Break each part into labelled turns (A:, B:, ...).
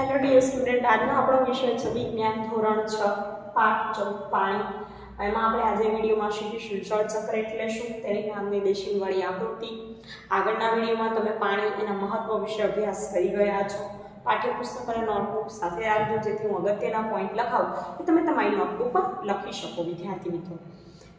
A: Hello dear student આજનો આપણો વિષય છે વિજ્ઞાન ધોરણ છ, પાઠ ચૌદ પાણી. એમાં આપણે આજે વિડીયોમાં શીખીશું જળચક્ર એટલે શું? તેની નામની દેશીવાળી આકૃતિ. આગળના વિડીયોમાં તમે પાણી એના મહત્વ વિશે અભ્યાસ કરી ગયા છો. પાઠ્યપુસ્તક અને નોટબુક સાથે આવજો જેથી હું અગત્યના પોઈન્ટ લખાવું એ તમે તમારી નોટબુક પર લખી શકો, વિદ્યાર્થી મિત્રો.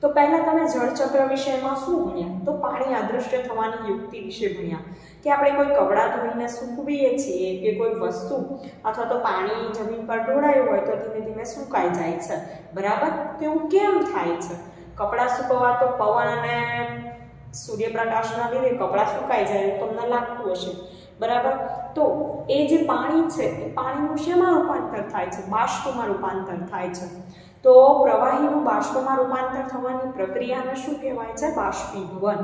A: તો પહેલાં તમે જળચક્ર વિષયમાં શું ભણ્યા? તો પાણી અદૃશ્ય થવાની યુક્તિ વિશે ભણ્યા. કે આપણે કોઈ કપડાં ધોઈને સૂકવીએ છીએ કે કોઈ વસ્તુ અથવા તો પાણી જમીન પર ઢોળાયું હોય તો ધીમે ધીમે સુકાઈ જાય છે. બરાબર? તેવું કેમ થાય છે? કપડાં સૂકવવા તો પવન અને સૂર્યપ્રકાશના લીધે કપડાં સુકાઈ જાય તમને લાગતું હશે. બરાબર? તો એ જે પાણી છે, એ પાણીનું શેમાં રૂપાંતર થાય છે? બાષ્પમાં રૂપાંતર થાય છે. તો પ્રવાહીનું બાષ્પમાં રૂપાંતર થવાની પ્રક્રિયાને શું કહેવાય છે? બાષ્પીભવન.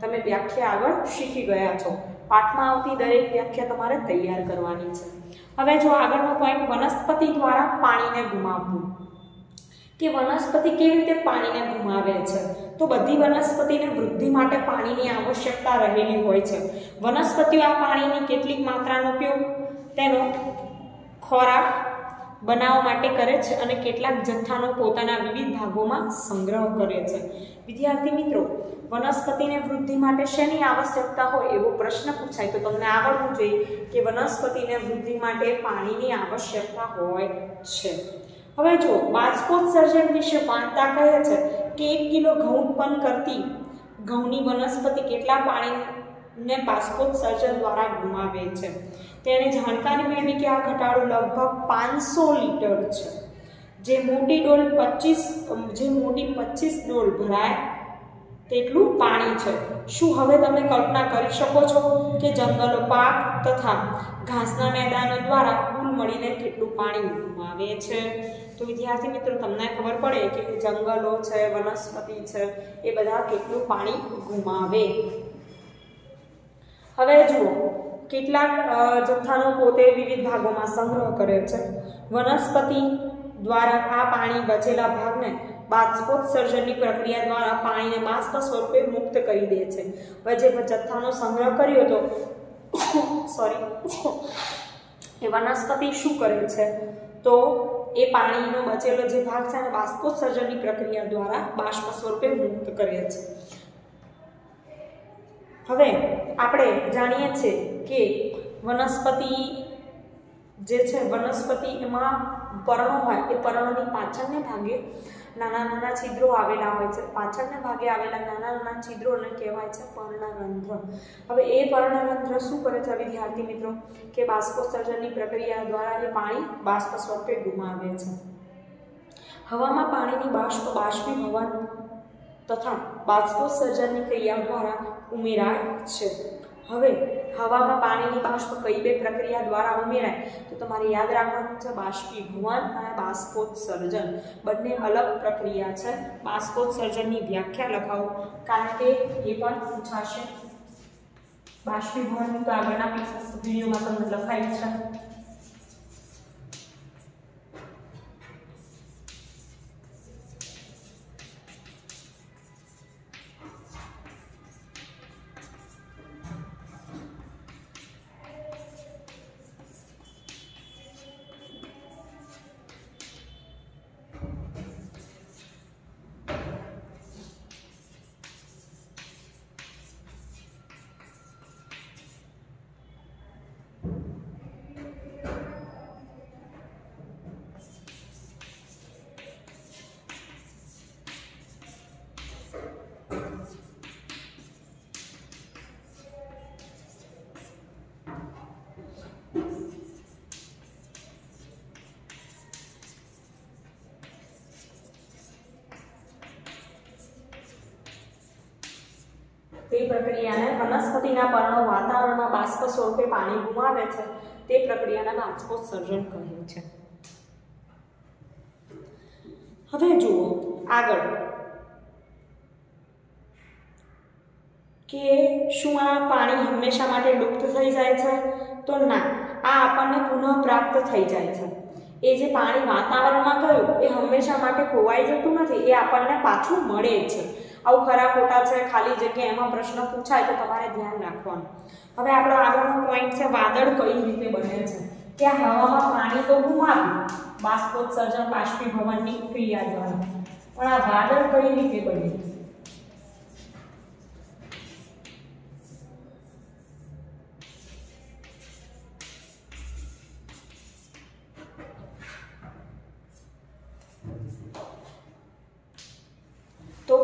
A: તમે વ્યાખ્યા આગળ શીખી ગયા છો. પાઠમાં આવતી દરેક વ્યાખ્યા તમારે તૈયાર કરવાની છે. હવે જો આગળનો પોઈન્ટ વનસ્પતિ દ્વારા પાણીને ગુમાવવું. કે વનસ્પતિ કેવી રીતે પાણીને ગુમાવે છે? તો બધી વનસ્પતિને વૃદ્ધિ માટે પાણીની આવશ્યકતા રહેલી હોય છે. વનસ્પતિઓ આ પાણીની કેટલીક માત્રાનો ઉપયોગ? તેનો ખોરાક બનાવવા માટે કરે છે અને કેટલાક જથ્થાનો પોતાના વિવિધ ભાગોમાં સંગ્રહ કરે છે. વિદ્યાર્થી મિત્રો, વનસ્પતિને વૃદ્ધિ માટે શેની આવશ્યકતા હોય એવો પ્રશ્ન પૂછાય તો તમને આવડવું જોઈએ કે વનસ્પતિને વૃદ્ધિ માટે પાણીની આવશ્યકતા હોય છે. હવે જો બાષ્પોત્સર્જન વિશે વાંચતા કહે છે કે એક કિલો ઘઉં ઉત્પન્ન કરતી ઘઉંની વનસ્પતિ કેટલા પાણીને બાષ્પોત્સર્જન દ્વારા ગુમાવે છે? તેણે જાણકારી મેળવી કે આ ઘટાડો લગભગ પાંચસો લીટર છે. જે મોટી ડોલ પચીસ, જે મોટી પચીસ ડોલ ભરાય તેટલું પાણી છે. શું હવે તમે કલ્પના કરી શકો છો કે જંગલો પાક તથા ઘાસના મેદાનો દ્વારા કુલ મળીને કેટલું પાણી ગુમાવે છે? તો વિદ્યાર્થી મિત્રો, તમને ખબર પડે કે જંગલો છે, વનસ્પતિ છે, એ બધા કેટલું પાણી ગુમાવે હવે જુઓ કેટલાક જથ્થાનો પોતે વિવિધ ભાગોમાં સંગ્રહ કરે છે. વનસ્પતિ દ્વારા આ પાણી બચેલા ભાગને બાષ્પોત્સર્જનની પ્રક્રિયા દ્વારા પાણીને બાષ્પ સ્વરૂપે મુક્ત કરી દે છે. જે જથ્થાનો સંગ્રહ કર્યો હતો સોરી એ વનસ્પતિ શું કરે છે? તો એ પાણીનો બચેલો જે ભાગ છે એને બાષ્પોત્સર્જનની પ્રક્રિયા દ્વારા બાષ્પ સ્વરૂપે મુક્ત કરે છે. હવે આપણે જાણીએ છીએ કે વનસ્પતિ જે છે, વનસ્પતિ એમાં પર્ણો હોય, એ પર્ણોની પાછળને ભાગે નાના નાના છિદ્રો આવેલા હોય છે. પાછળને ભાગે આવેલા નાના નાના છિદ્રોને કહેવાય છે પર્ણરંધ્ર. હવે એ પર્ણરંધ્ર શું કરે છે વિદ્યાર્થી મિત્રો? કે બાષ્પોત્સર્જનની પ્રક્રિયા દ્વારા એ પાણી બાષ્પ સ્વરૂપે ગુમાવે છે. હવામાં પાણીની બાષ્પ બાષ્પીભવન તથા બાષ્પોત્સર્જનની ક્રિયા દ્વારા ઉમેરાય છે. હવે હવામાં પાણીની બાષ્પ કઈ બે પ્રક્રિયા દ્વારા ઉમેરાય, તો તમારે યાદ રાખવાનું છે બાષ્પીભવન અને બાષ્પોત્સર્જન. બંને અલગ પ્રક્રિયા છે. બાષ્પોત્સર્જનની વ્યાખ્યા લખાવો, કારણ કે એ પણ પૂછાશે. બાષ્પીભવનનું તો આગળના વિડીયોમાં તમને લખાયું છે. તે પ્રક્રિયાને વનસ્પતિના પર્ણો વાતાવરણમાં બાષ્પ સ્વરૂપે પાણી ગુમાવે છે. તે પ્રક્રિયાને બાષ્પોત્સર્જન કહે છે. હવે જુઓ આગળ કે શું આ પાણી હંમેશા માટે લુપ્ત થઈ જાય છે? તો ના, આ આપણને પુનઃપ્રાપ્ત થઈ જાય છે. એ જે પાણી વાતાવરણમાં ગયું, એ હંમેશા માટે ખોવાઈ જતું નથી, એ આપણને પાછું મળે છે. આવું ખરા ખોટા છે, ખાલી જગ્યા એમાં પ્રશ્ન પૂછાય તો તમારે ધ્યાન રાખવાનું. હવે આપણો આગળનો પોઈન્ટ છે, વાદળ કઈ રીતે બને છે? કે હવામાં પાણી તો ગુમાવ્યું, બાષ્પોત્સર્જન બાષ્પીભવનની ક્રિયા દ્વારા. પણ આ વાદળ કઈ રીતે બને? તો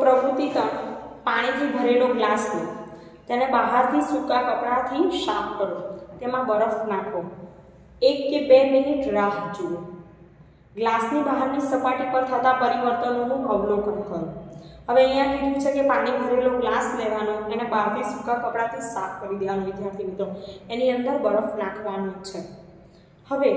A: પ્રવૃત્તિ તણ પાણીથી ભરેલો ગ્લાસ લો. તેને બહારથી સૂકા કપડાથી સાફ કરો. તેમાં બરફ નાખો. એક કે બે મિનિટ રાહ જુઓ. ગ્લાસની બહારની સપાટી પર થતા પરિવર્તનોનું અવલોકન કરો. હવે અહીંયા કીધું છે કે પાણી ભરેલો ગ્લાસ લેવાનો એને બહારથી સૂકા કપડાથી સાફ કરી દેવાનો, વિદ્યાર્થી મિત્રો. એની અંદર બરફ નાખવાનો છે. હવે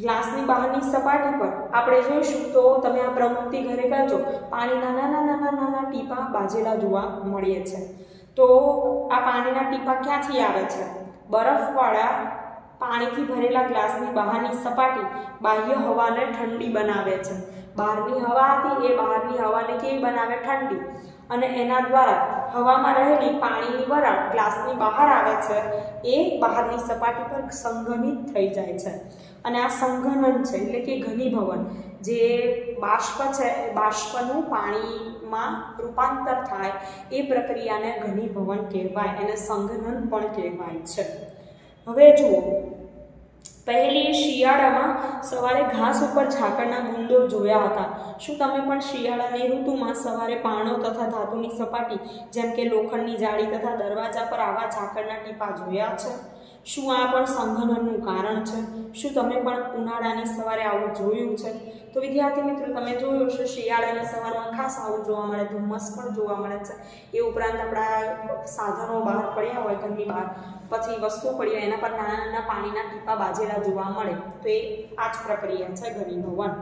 A: ગ્લાસની બહારની સપાટી પર આપણે જોઈશું તો તમે આ પ્રવૃત્તિ ઘરે કરજો. પાણીના નાના નાના નાના ટીપા બાજેલા જોવા મળે છે. તો આ પાણીના ટીપા ક્યાંથી આવે છે? બરફવાળા પાણીથી ભરેલા ગ્લાસની બહારની સપાટી બાહ્ય હવાને ઠંડી બનાવે છે. બહારની હવા હતી એ બહારની હવાને કેવી બનાવે? ઠંડી. અને એના દ્વારા હવામાં રહેલી પાણીની વરાળ ગ્લાસની બહાર આવે છે એ બહારની સપાટી પર સંઘનિત થઈ જાય છે. અને આ સંઘનન છે, એટલે કે ઘનીભવન, જે બાષ્પ છે, બાષ્પનું પાણીમાં રૂપાંતર થાય એ પ્રક્રિયાને ઘનીભવન કહેવાય એને સંઘનન પણ કહેવાય છે. હવે જુઓ, પહેલી શિયાળામાં સવારે ઘાસ ઉપર ઝાકળના બુંદો જોયા હતા. શું તમે પણ શિયાળાની ઋતુમાં સવારે પાણો તથા ધાતુની સપાટી, જેમ કે લોખંડની જાળી તથા દરવાજા પર આવા ઝાકળના ટીપા જોયા છે? શું આ પણ સંઘનનનું કારણ છે? શું તમે પણ ઉનાળાની સવારે આવું જોયું છે? તો વિદ્યાર્થી મિત્રો, તમે જોયું છે શિયાળાની સવારમાં ખાસ આવું જોવા મળે, ધુમ્મસ પણ જોવા મળે છે. એ ઉપરાંત આપણા સાધનો બહાર પડ્યા હોય, ઘરની બહાર, પછી વસ્તુ પડી હોય, એના પર નાના નાના પાણીના ટીપા બાજેલા જોવા મળે. તો એ આ જ પ્રક્રિયા છે ઘનીભવન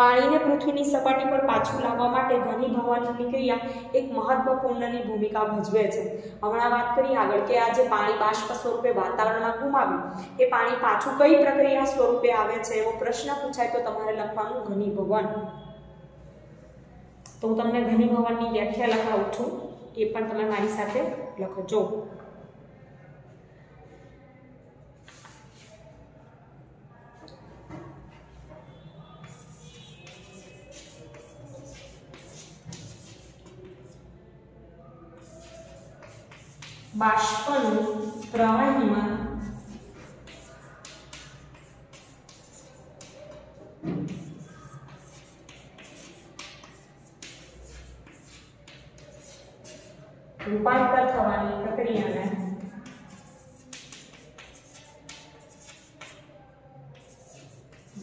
A: પાણીને પૃથ્વીની સપાટી પર પાછું લાવવા માટે ઘનીભવનની ક્રિયા એક મહત્વપૂર્ણની ભૂમિકા ભજવે છે. હમણાં વાત કરી આગળ કે આ જે પાણી બાષ્પ સ્વરૂપે વાતાવરણમાં ગુમાવ્યું. એ પાણી પાછું કઈ પ્રક્રિયા સ્વરૂપે આવે છે? એવો પ્રશ્ન પૂછાય તો તમારે લખવાનું ઘનીભવન તો હું તમને ઘનીભવનની વ્યાખ્યા લખાવું છું. એ પણ તમે મારી સાથે લખજો. બાષ્પનું પ્રવાહીમાં. રૂપાંતર થવાની પ્રક્રિયાને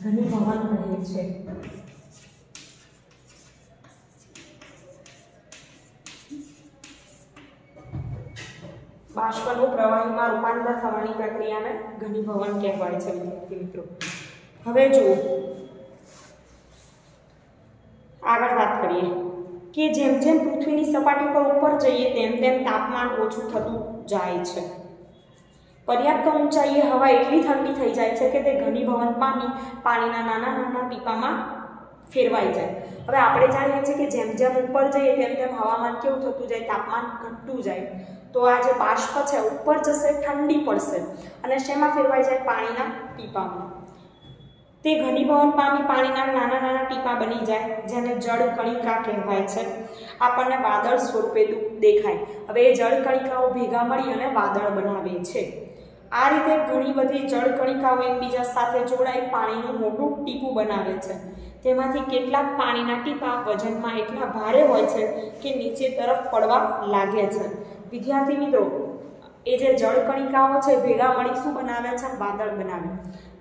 A: ઘનીભવન કહે છે. બાષ્પનું પ્રવાહીમાં રૂપાંતર થવાની પ્રક્રિયાને ઘનીભવન કહેવાય છે, વિદ્યાર્થી મિત્રો. હવે જુઓ આગળ વાત કરીએ કે જેમ જેમ પૃથ્વીની સપાટી પર ઉપર જઈએ તેમ તેમ તાપમાન ઓછું થતું જાય છે. પર્યાપ્ત ઊંચાઈએ હવા એટલી ઠંડી થઈ જાય છે કે તે ઘનીભવન પામી પાણીના નાના નાના ટીપામાં ફેરવાઈ જાય. હવે આપણે જાણીએ છીએ કે જેમ જેમ ઉપર જઈએ તેમ તેમ હવામાન કેવું થતું જાય, તાપમાન ઘટતું જાય. તો આ જે બાષ્પ છે, ઉપર જશે, ઠંડી પડશે. અને શેમાં ફેરવાઈ જાય? પાણીના ટીપામાં. તે ઘનીભવન પામી પાણીના નાના નાના ટીપા બની જાય, જેને જળ કણિકા કહેવાય છે. આપણને વાદળ સ્વરૂપે દેખાય. હવે એ જળ કણિકાઓ ભેગા મળી અને વાદળ બનાવે છે. આ રીતે ઘણી બધી જળ કણિકાઓ એકબીજા સાથે જોડાઈ પાણીનું મોટું ટીપું બનાવે છે. તેમાંથી કેટલાક પાણીના ટીપા વજનમાં એટલા ભારે હોય છે કે નીચે તરફ પડવા લાગે છે. વિદ્યાર્થી મિત્રો, એ જે જળ કણિકાઓ છે, ભેગા મળી શું બનાવે છે? વાદળ બનાવે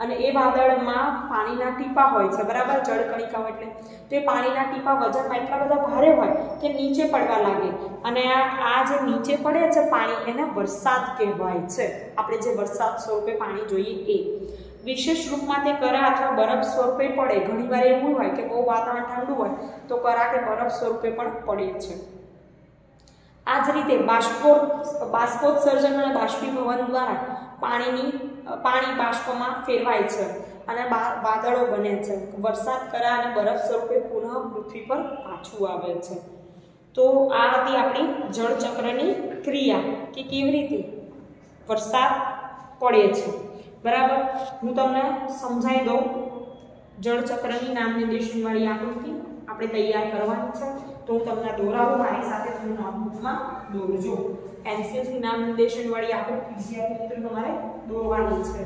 A: અને એ વાદળમાં પાણીના ટીપા હોય છે, બરાબર? જળ કણિકાઓ એટલે. તો એ પાણીના ટીપા વજનમાં એટલા બધા ભારે હોય કે નીચે પડવા લાગે. અને આ જે નીચે પડે છે પાણી, એને વરસાદ કહેવાય છે. આપણે જે વરસાદ સ્વરૂપે પાણી જોઈએ એ. વિશેષ રૂપમાં તે કરા અથવા બરફ સ્વરૂપે પડે. ઘણીવાર એવું હોય કે બહુ વાતાવરણ ઠંડુ હોય તો કરા કે બરફ સ્વરૂપે પણ પડે છે. આ જ રીતે બાષ્પો બાષ્પોત્સર્જન અને બાષ્પીભવન દ્વારા પાણીની, પાણી બાષ્પમાં ફેરવાય છે અને વાદળો બને છે. વરસાદ કરા અને બરફ સ્વરૂપે પુનઃ પૃથ્વી પર પાછું આવે છે. તો આ હતી આપણી જળચક્રની ક્રિયા કે કેવી રીતે વરસાદ પડે છે. બરાબર? હું તમને સમજાવી દઉં. જળચક્રની નામ નિર્દેશનવાળી આકૃતિ આપણે તૈયાર કરવાની છે. તો તમને દોરાવો, મારી સાથે તમે નોટબુકમાં દોરજો. પેન્સિલથી નામ નિર્દેશનવાળી આકૃતિ વિદ્યાર્થી મિત્રો તમારે દોરવાની છે.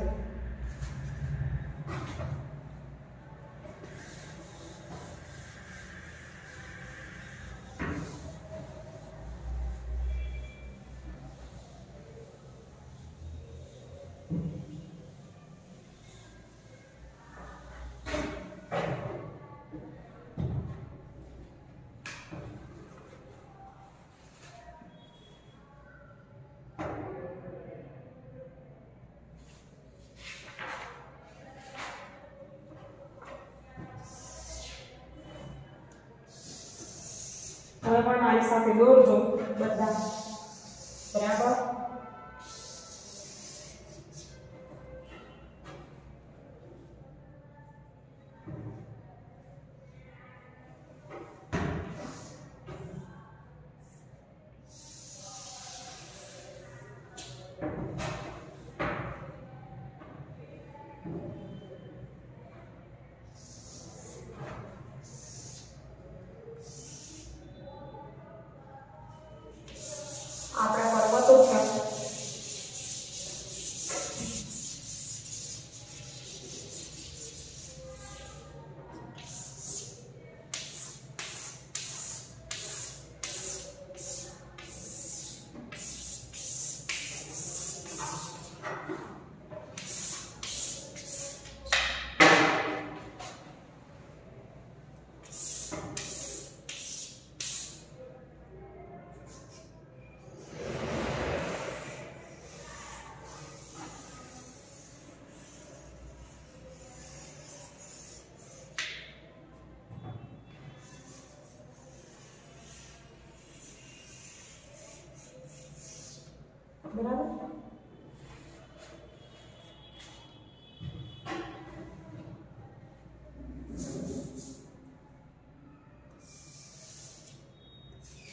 A: તમે પણ મારી સાથે દોરજો બધા.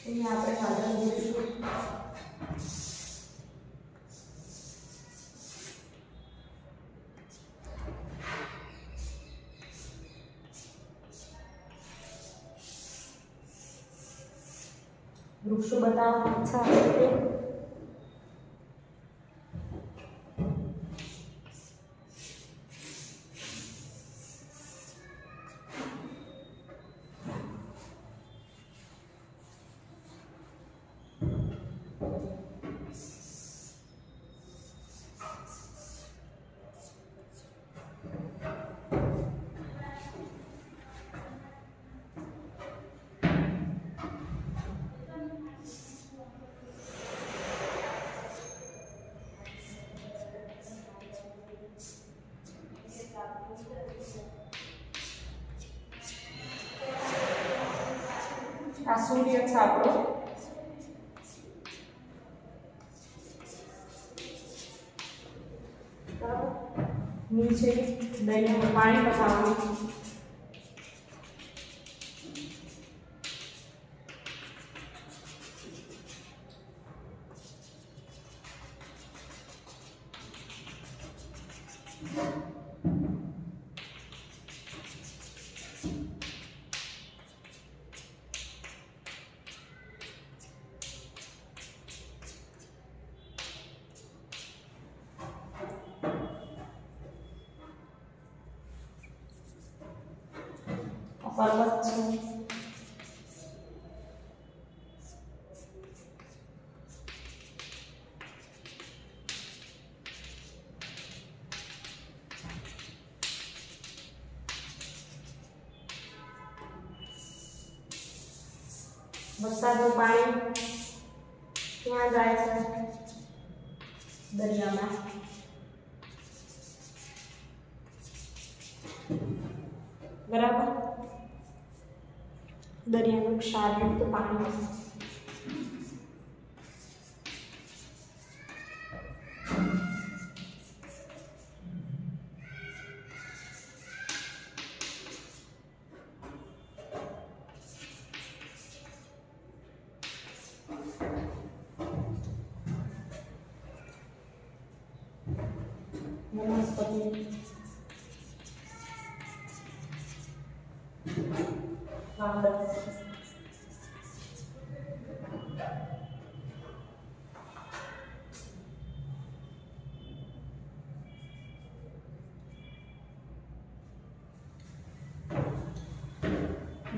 A: અહીંયા આપણે સાધન જોઈશું વૃક્ષો બતાવવા ઈચ્છા આ સૂર્ય છે આપણો? નીચે દરિયામાં પાણી બતાવવાનું વરસાદનું પાણી ક્યાં જાય છે? દરિયામાં. બરાબર? દરિયાનું ક્ષારયુક્ત પાણી વનસ્પતિ.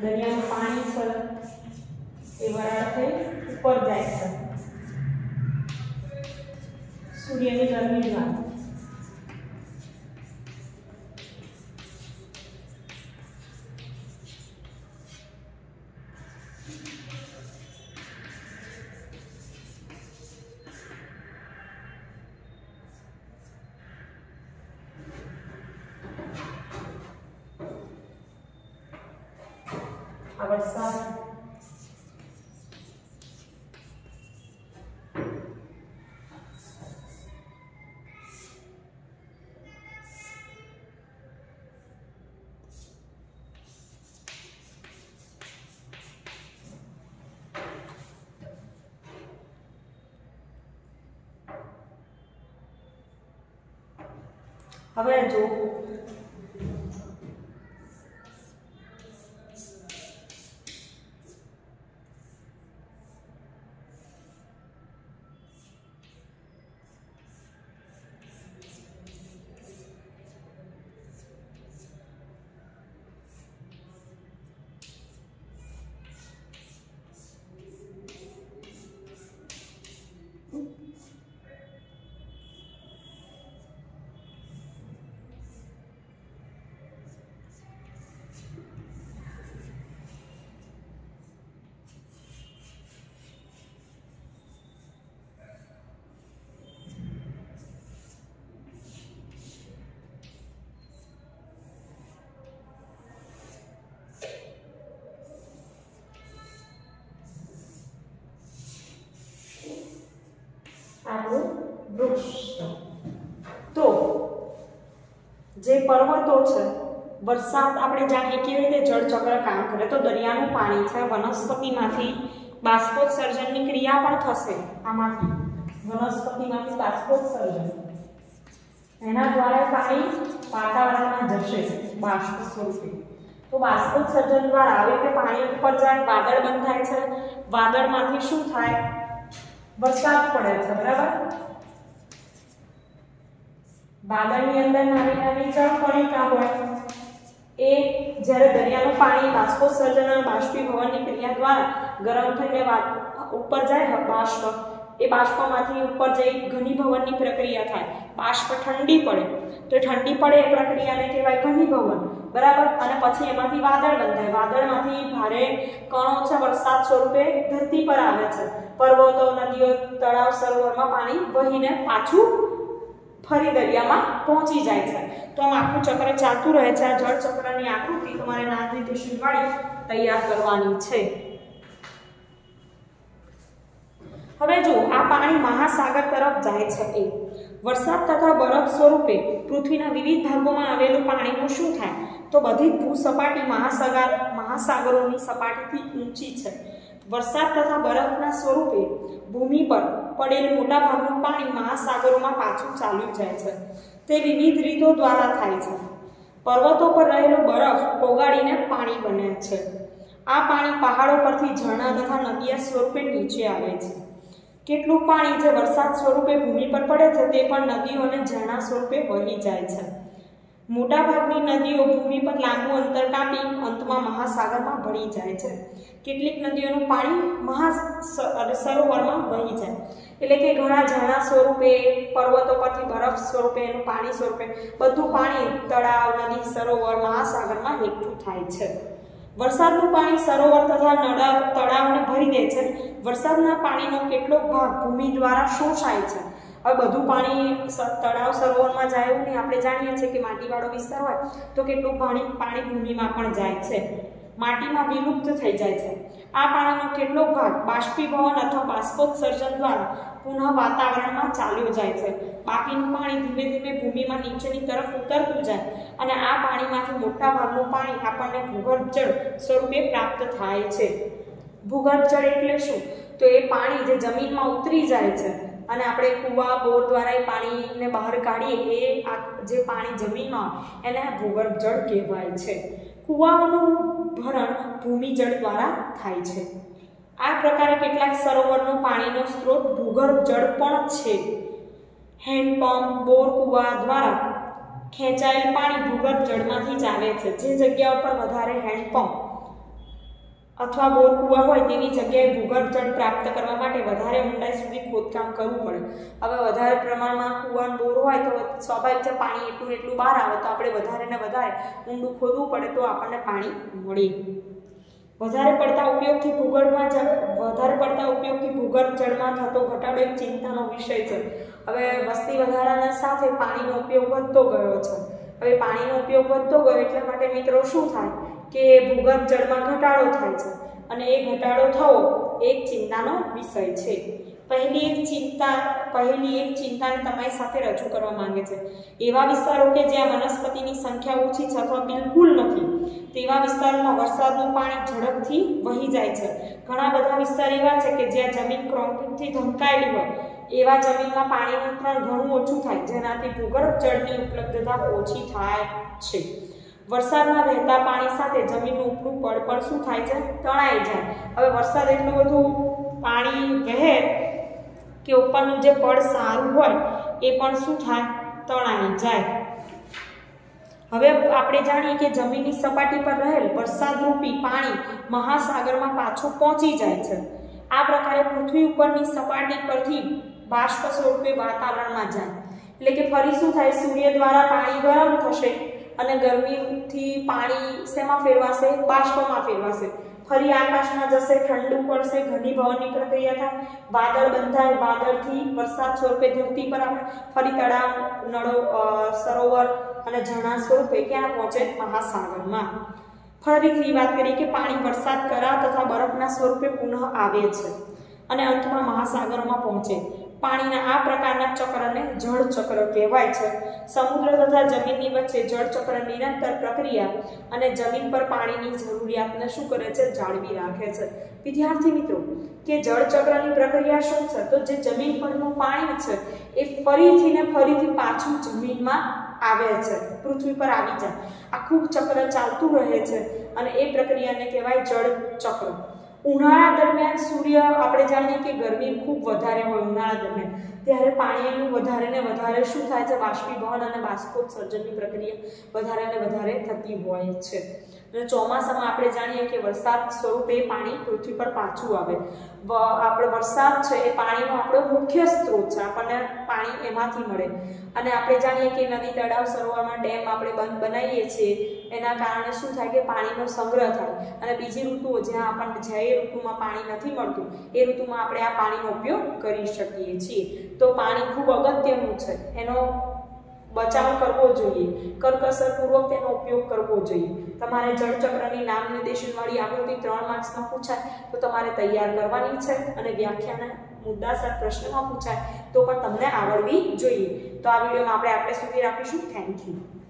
A: વાદળ આ વરસાદ હવે જો આપણું વૃક્ષ તો જે પર્વતો છે, વરસાદ આપણે જાણીએ કેવી રીતે જળચક્ર કામ કરે, તો દરિયાનું પાણી છે, વનસ્પતિમાંથી બાષ્પોત્સર્જનની ક્રિયા પણ થશે આમાંથી. વનસ્પતિમાંથી બાષ્પોત્સર્જન. એના દ્વારા પાણી વાતાવરણમાં જશે, બાષ્પ સ્વરૂપે. તો બાષ્પોત્સર્જન દ્વારા આવી રીતે પાણી ઉપર જાય, વાદળ બંધાય છે. વાદળમાંથી શું થાય? વરસાદ પડે છે, બરાબર? વાદળની અંદર નાની નાની જળકણિકા હોય. એ જ્યારે દરિયાનું પાણી બાષ્પોત્સર્જન અને બાષ્પીભવનની ક્રિયા દ્વારા ગરમ થઈને ઉપર જાય, બાષ્પ. એ બાષ્પમાંથી ઉપર જઈ ઘનીભવનની પ્રક્રિયા થાય. બાષ્પ ઠંડી પડે. તો ઠંડી પડે એ પ્રક્રિયાને કહેવાય ઘનીભવન બરાબર? અને પછી એમાંથી વાદળ બંધાય. વાદળમાંથી ભારે કણો છે વરસાદ સ્વરૂપે ધરતી પર આવે છે. પર્વતો, નદીઓ, તળાવ, સરોવરમાં પાણી વહીને પાછું ફરી દરિયામાં પહોંચી જાય છે. તો આમ આખું ચક્ર ચાલતું રહે છે. આ જળ ચક્રની આકૃતિ તમારે નાની શીખવાડી તૈયાર કરવાની છે. હવે જો આ પાણી મહાસાગર તરફ જાય છે વરસાદ તથા બરફ સ્વરૂપે પૃથ્વીના વિવિધ ભાગોમાં આવેલું પાણીનું શું થાય? તો બધી ભૂસપાટી મહાસાગર, મહાસાગરોની સપાટીથી ઊંચી છે. વરસાદ તથા બરફના સ્વરૂપે ભૂમિ પર પડેલ મોટા ભાગનું પાણી મહાસાગરોમાં પાછું ચાલ્યું જાય છે. તે વિવિધ રીતો દ્વારા થાય છે. પર્વતો પર રહેલો બરફ ઓગાળીને પાણી બને છે. આ પાણી પહાડો પરથી ઝરણા તથા નદીયા સ્વરૂપે નીચે આવે છે. કેટલું પાણી જે વરસાદ સ્વરૂપે ભૂમિ પર પડે છે તે પણ નદીઓ અને ઝરણા સ્વરૂપે વહી જાય છે. મોટાભાગની નદીઓ ભૂમિ પર લાંબુ અંતર કાપી અંતમાં મહાસાગરમાં ભળી જાય છે. કેટલીક નદીઓનું પાણી મહા સરોવરમાં વહી જાય. એટલે કે ઘણા ઝરણા સ્વરૂપે, પર્વતો પરથી બરફ સ્વરૂપે, એનું પાણી સ્વરૂપે બધું પાણી તળાવ, નદી, સરોવર, મહાસાગરમાં એકઠું થાય છે. વરસાદનું પાણી સરોવર તથા નળા તળાવને ભરી દે છે. વરસાદના પાણીનો કેટલોક ભાગ ભૂમિ દ્વારા શોષાય છે. હવે બધું પાણી તળાવ સરોવરમાં જાય નહીં. આપણે જાણીએ છીએ કે માટીવાળો વિસ્તાર હોય તો કેટલું પાણી પાણી ભૂમિમાં પણ જાય છે. માટીમાં વિલુપ્ત થઈ જાય છે. આ પાણીનો કેટલોક ભાગ બાષ્પીભવન અથવા બાષ્પોત્સર્જન દ્વારા પુનઃ વાતાવરણમાં ચાલ્યું જાય છે. બાકીનું પાણી ધીમે ધીમે ભૂમિમાં નીચેની તરફ ઉતરતું જાય અને આ પાણીમાંથી મોટા ભાગનું પાણી આપણને ભૂગર્ભ જળ સ્વરૂપે પ્રાપ્ત થાય છે. ભૂગર્ભ જળ એટલે શું? તો એ પાણી જે જમીનમાં ઉતરી જાય છે અને આપણે કૂવા, બોર દ્વારા એ પાણીને બહાર કાઢીએ, એ જે પાણી જમીનમાં એને ભૂગર્ભ જળ કહેવાય છે. કૂવાઓનું ભરણ ભૂમિજળ દ્વારા થાય છે. આ પ્રકારે કેટલાક સરોવરનો પાણીનો સ્ત્રોત ભૂગર્ભ જળ પણ છે. હેન્ડપંપ બોર કૂવા દ્વારા ખેંચાયેલ પાણી ભૂગર્ભ જળમાંથી જ આવે છે. જે જગ્યા ઉપર વધારે હેન્ડપંપ અથવા બોર કૂવા હોય તેવી જગ્યાએ ભૂગર્ભ જળ પ્રાપ્ત કરવા માટે વધારે ઊંડાઈ સુધી ખોદકામ કરવું પડે. હવે વધારે પ્રમાણમાં કૂવા બોર હોય તો સ્વાભાવિક છે પાણી એટલું એટલું બહાર આવે તો આપણે વધારે ને વધારે ઊંડું ખોદવું પડે તો આપણને પાણી મળે. વધારે પડતા ઉપયોગથી ભૂગર્ભમાં જળ વધારે પડતા ઉપયોગથી ભૂગર્ભ જળમાં થતો ઘટાડો એક ચિંતાનો વિષય છે. હવે વસ્તી વધારાના સાથે પાણીનો ઉપયોગ વધતો ગયો છે. હવે પાણીનો ઉપયોગ વધતો ગયો એટલા માટે મિત્રો શું થાય? કે ભૂગર્ભ જળમાં ઘટાડો થાય છે અને એ ઘટાડો થવો એક ચિંતાનો વિષય છે. પહેલી એક ચિંતા, પહેલી એક ચિંતાને તમારી સાથે રજૂ કરવા માંગે છે. એવા વિસ્તારો કે જ્યાં વનસ્પતિની સંખ્યા ઓછી છે અથવા બિલકુલ નથી તેવા વિસ્તારોમાં વરસાદનું પાણી ઝડપથી વહી જાય છે. ઘણા બધા વિસ્તાર એવા છે કે જ્યાં જમીન કોન્ક્રીટથી ઢંકાયેલી હોય, એવા જમીનમાં પાણીનું ત્રણ ઘણું ઓછું થાય, જેનાથી ભૂગર્ભ જળની ઉપલબ્ધતા ઓછી થાય છે. વરસાદમાં વહેતા પાણી સાથે જમીનનું ઉપરું પડ પણ શું થાય છે? તણાઈ જાય. હવે વરસાદ એટલું બધું પાણી વહે કે ઉપરનું જે પડ સારું હોય, એ પણ શું થાય? તણાઈ જાય. હવે આપણે જાણીએ કે જમીનની સપાટી પર રહેલ વરસાદરૂપી પાણી મહાસાગરમાં પાછું પહોંચી જાય છે. આ પ્રકારે પૃથ્વી ઉપરની સપાટી પરથી બાષ્પ સ્વરૂપે વાતાવરણમાં જાય. એટલે કે ફરી શું થાય? સૂર્ય દ્વારા પાણી ગરમ થશે. અને ગરમીથી પાણી શેમાં ફેરવાશે? બાષ્પમાં ફેરવાશે. ફરી આકાશમાં જશે, ઠંડુ પડશે ઘનીભવનની પ્રક્રિયા થાય વાદળ બંધાય, વાદળથી વરસાદ સ્વરૂપે ધરતી પર આપણે ફરી તળાવ, નળો સરોવર અને ઝરણા સ્વરૂપે ક્યાં પહોંચે? મહાસાગરમાં. ફરીથી વાત કરીએ કે પાણી વરસાદ કરા તથા બરફના સ્વરૂપે પુનઃ આવે છે અને અંતમાં મહાસાગરમાં પહોંચે. પાણીના આ પ્રકારના ચક્રને જળ ચક્ર કહેવાય છે. સમુદ્ર તથા જમીનની વચ્ચે જળ ચક્ર નિરંતર પ્રક્રિયા અને જમીન પર પાણીની જરૂરિયાતને શું કરે છે? જાળવી રાખે છે. વિદ્યાર્થી મિત્રો, કે જળ ચક્રની પ્રક્રિયા શું છે? તો જે જમીન પરનું પાણી છે, એ ફરીથી ને ફરીથી પાછું જમીનમાં આવે છે. પૃથ્વી પર આવી જાય. આખું ચક્ર ચાલતું રહે છે અને એ પ્રક્રિયાને કહેવાય જળ ચક્ર. ઉનાળા દરમિયાન સૂર્ય આપણે જાણીએ કે ગરમી ખૂબ વધારે હોય ઉનાળા દરમિયાન. ત્યારે પાણીનું વધારે ને વધારે શું થાય છે? બાષ્પીભવન અને બાષ્પોત્સર્જનની પ્રક્રિયા વધારે ને વધારે થતી હોય છે. અને ચોમાસામાં આપણે જાણીએ કે વરસાદ સ્વરૂપે પાણી પૃથ્વી પર પાછું આવે. આપણે વરસાદ છે એ પાણીનો આપણો મુખ્ય સ્ત્રોત છે. આપણને પાણી એમાંથી મળે. અને આપણે જાણીએ કે નદી તળાવ સરોવરમાં ડેમ આપણે બંધ બનાવીએ છીએ. એના કારણે શું થાય કે પાણીનો સંગ્રહ થાય. અને બીજી ઋતુઓ જ્યાં આપણને જે ઋતુમાં પાણી નથી મળતું, એ ઋતુમાં આપણે આ પાણીનો ઉપયોગ કરી શકીએ છીએ. તો પાણી ખૂબ અગત્યનું છે. એનો બચાવ કરવો જોઈએ. કરકસરપૂર્વક તેનો ઉપયોગ કરવો જોઈએ. તમારે જળચક્રની નામ નિર્દેશનવાળી આકૃતિ ત્રણ માર્ક્સમાં પૂછાય, તો તમારે તૈયાર કરવાની છે અને વ્યાખ્યાના મુદ્દાસર પ્રશ્નમાં પૂછાય, તો પણ તમને આવડવી જોઈએ. તો આ વિડીયોમાં આપણે આપણે સુધી રાખીશું. Thank you